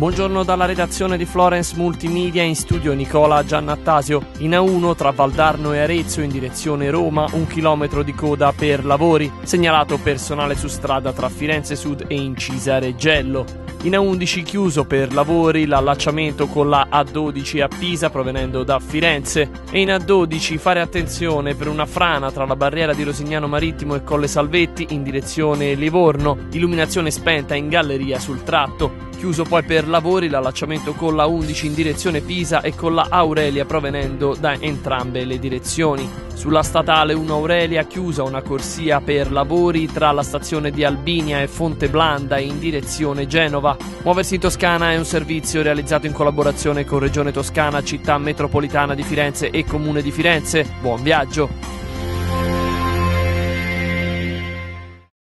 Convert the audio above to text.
Buongiorno dalla redazione di Florence Multimedia in studio Nicola Giannattasio. In A1 tra Valdarno e Arezzo in direzione Roma un chilometro di coda per lavori. Segnalato personale su strada tra Firenze Sud e Incisa Reggello. In A11 chiuso per lavori l'allacciamento con la A12 a Pisa provenendo da Firenze e in A12 fare attenzione per una frana tra la barriera di Rosignano Marittimo e Colle Salvetti in direzione Livorno, illuminazione spenta in galleria sul tratto. Chiuso poi per lavori l'allacciamento con la 11 in direzione Pisa e con la Aurelia provenendo da entrambe le direzioni. Sulla statale 1 Aurelia chiusa una corsia per lavori tra la stazione di Albinia e Fonte Blanda in direzione Genova. Muoversi in Toscana è un servizio realizzato in collaborazione con Regione Toscana, Città Metropolitana di Firenze e Comune di Firenze. Buon viaggio!